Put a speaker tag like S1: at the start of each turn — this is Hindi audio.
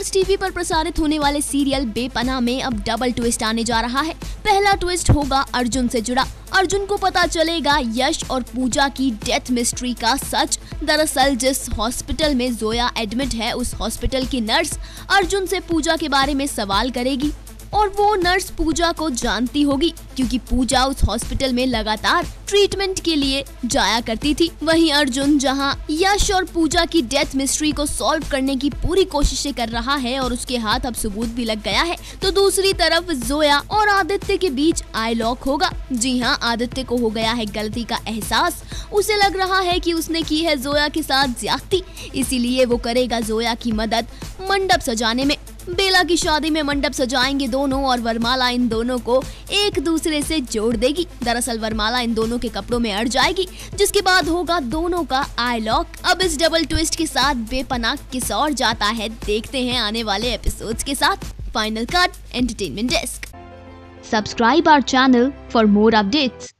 S1: प्रसारित होने वाले सीरियल बेपना में अब डबल ट्विस्ट आने जा रहा है। पहला ट्विस्ट होगा अर्जुन से जुड़ा। अर्जुन को पता चलेगा यश और पूजा की डेथ मिस्ट्री का सच। दरअसल जिस हॉस्पिटल में जोया एडमिट है, उस हॉस्पिटल की नर्स अर्जुन से पूजा के बारे में सवाल करेगी। और वो नर्स पूजा को जानती होगी, क्योंकि पूजा उस हॉस्पिटल में लगातार ट्रीटमेंट के लिए जाया करती थी। वहीं अर्जुन, जहाँ यश और पूजा की डेथ मिस्ट्री को सॉल्व करने की पूरी कोशिशें कर रहा है और उसके हाथ अब सबूत भी लग गया है तो दूसरी तरफ़ जोया और आदित्य के बीच आई लॉक होगा। जी हाँ आदित्य को हो गया है गलती का एहसास। उसे लग रहा है कि उसने की है जोया के साथ ज्यादती। इसीलिए वो करेगा जोया की मदद मंडप सजाने में। बेला की शादी में मंडप सजाएँगे दोनों और वरमाला इन दोनों को एक दूसरे से जोड़ देगी। दरअसल वरमाला इन दोनों के कपड़ों में अड़ जाएगी, जिसके बाद होगा दोनों का आई लॉक। अब इस डबल ट्विस्ट के साथ बेपना किस और जाता है, देखते हैं आने वाले एपिसोड्स के साथ। Final cut entertainment desk subscribe our channel for more updates